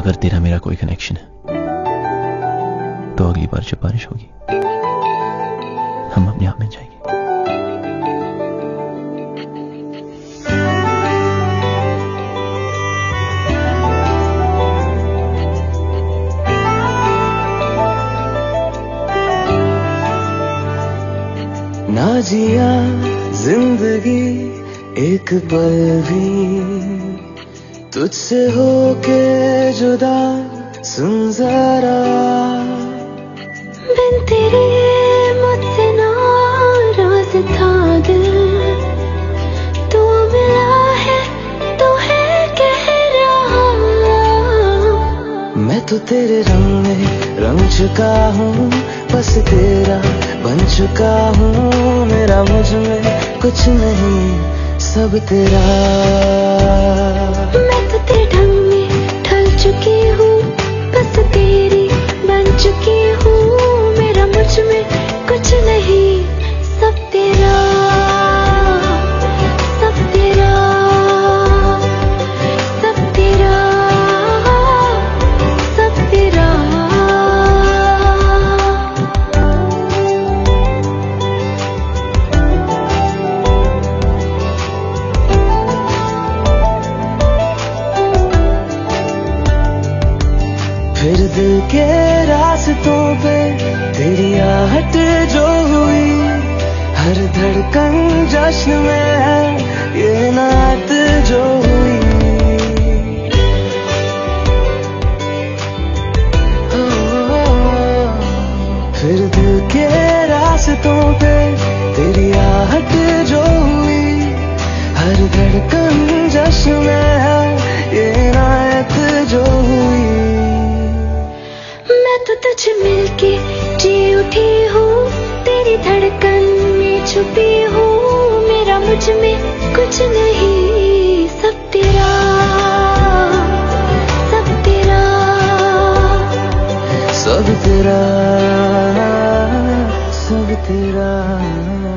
अगर तेरा मेरा कोई कनेक्शन है तो अगली बार जब बारिश होगी, हम अपने आप में जाएँगे। ना जिया ज़िंदगी एक पल भी तुझसे होके जुदा सुन जरा। बिन तेरे मुझसे नाराज़ था दिल। तू मिला है तो है कह रहा। मैं तो तेरे रंग में रंग चुका हूँ बस तेरा बन चुका हूँ। मेरा मुझमें कुछ नहीं सब तेरा। फिर दिल के रास्तों पे तेरी आहट जो हुई हर धड़कन जश्न में तो मिल मिलके जी उठी हूँ, तेरी धड़कन में छुपी हूँ, मेरा मुझमें कुछ नहीं, सब तेरा सब तेरा। सब तेरा सब तेरा।